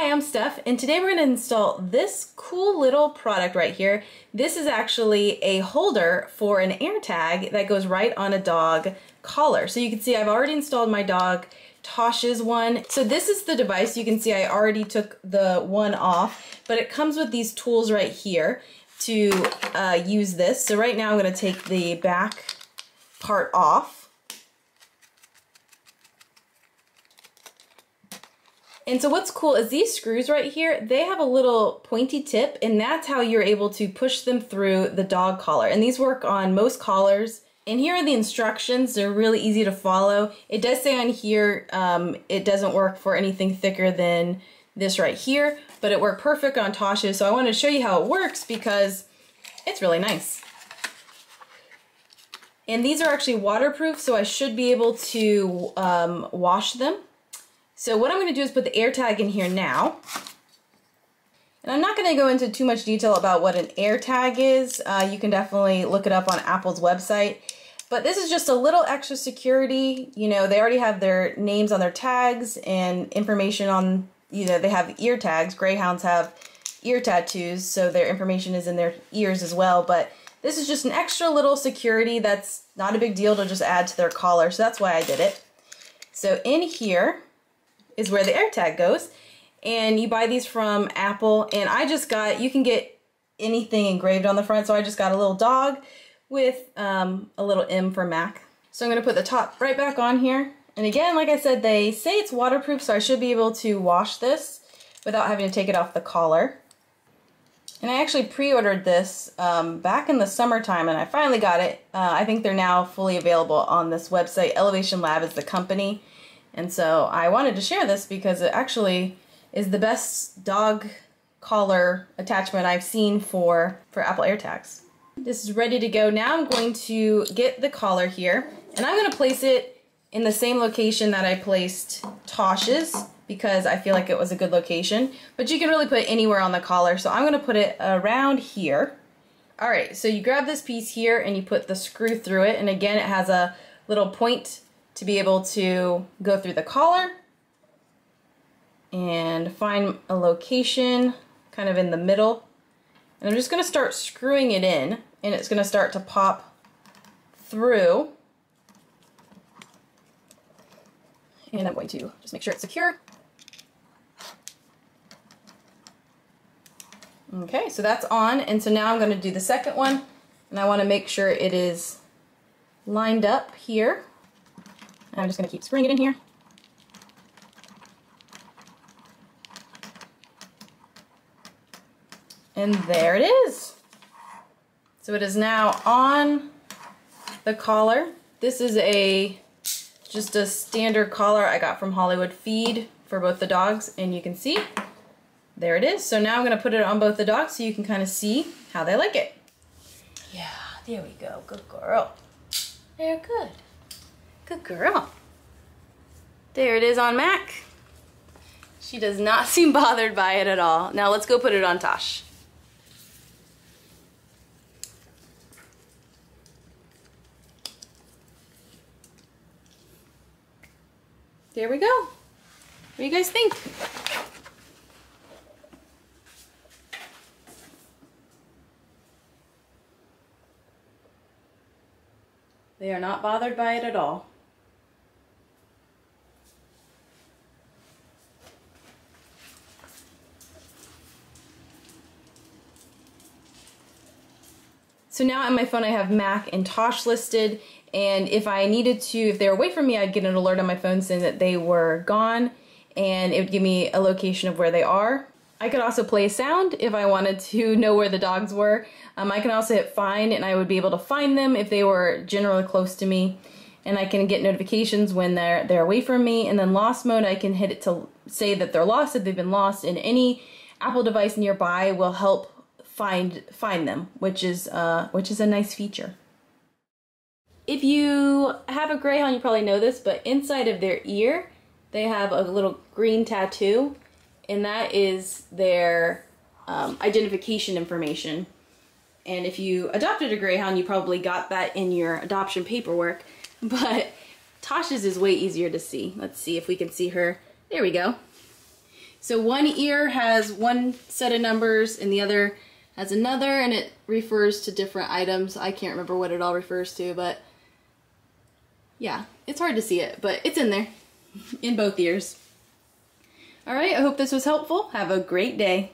Hi, I'm Steph, and today we're going to install this cool little product right here. This is actually a holder for an AirTag that goes right on a dog collar. So you can see I've already installed my dog Tosh's one. So this is the device. You can see I already took the one off, but it comes with these tools right here to uh, use this. So right now I'm going to take the back part off And so what's cool is these screws right here, they have a little pointy tip and that's how you're able to push them through the dog collar. And these work on most collars. And here are the instructions. They're really easy to follow. It does say on here, um, it doesn't work for anything thicker than this right here, but it worked perfect on Tosh's. So I wanted to show you how it works because it's really nice. And these are actually waterproof, so I should be able to um, wash them so what I'm going to do is put the AirTag in here now. And I'm not going to go into too much detail about what an AirTag is. Uh, you can definitely look it up on Apple's website. But this is just a little extra security. You know, they already have their names on their tags and information on, you know, they have ear tags. Greyhounds have ear tattoos, so their information is in their ears as well. But this is just an extra little security that's not a big deal to just add to their collar. So that's why I did it. So in here, is where the AirTag goes. And you buy these from Apple. And I just got, you can get anything engraved on the front. So I just got a little dog with um, a little M for Mac. So I'm going to put the top right back on here. And again, like I said, they say it's waterproof, so I should be able to wash this without having to take it off the collar. And I actually pre-ordered this um, back in the summertime, and I finally got it. Uh, I think they're now fully available on this website. Elevation Lab is the company. And so I wanted to share this because it actually is the best dog collar attachment I've seen for, for Apple AirTags. This is ready to go. Now I'm going to get the collar here and I'm going to place it in the same location that I placed Tosh's because I feel like it was a good location. But you can really put anywhere on the collar. So I'm going to put it around here. All right, so you grab this piece here and you put the screw through it. And again, it has a little point to be able to go through the collar and find a location kind of in the middle. And I'm just going to start screwing it in and it's going to start to pop through. And I'm going to just make sure it's secure. Okay, so that's on. And so now I'm going to do the second one. And I want to make sure it is lined up here. And I'm just going to keep screwing it in here. And there it is. So it is now on the collar. This is a just a standard collar I got from Hollywood Feed for both the dogs and you can see there it is. So now I'm going to put it on both the dogs so you can kind of see how they like it. Yeah, there we go. Good girl. They're good. Good girl. There it is on Mac. She does not seem bothered by it at all. Now let's go put it on Tosh. There we go. What do you guys think? They are not bothered by it at all. So now on my phone I have Mac and Tosh listed and if I needed to, if they were away from me, I'd get an alert on my phone saying that they were gone and it would give me a location of where they are. I could also play a sound if I wanted to know where the dogs were. Um, I can also hit find and I would be able to find them if they were generally close to me. And I can get notifications when they're they're away from me. And then lost mode, I can hit it to say that they're lost if they've been lost. And any Apple device nearby will help find find them, which is uh, which is a nice feature. If you have a greyhound, you probably know this, but inside of their ear, they have a little green tattoo, and that is their um, identification information. And if you adopted a greyhound, you probably got that in your adoption paperwork. But Tosh's is way easier to see. Let's see if we can see her. There we go. So one ear has one set of numbers and the other has another and it refers to different items. I can't remember what it all refers to, but yeah, it's hard to see it, but it's in there in both ears. All right, I hope this was helpful. Have a great day.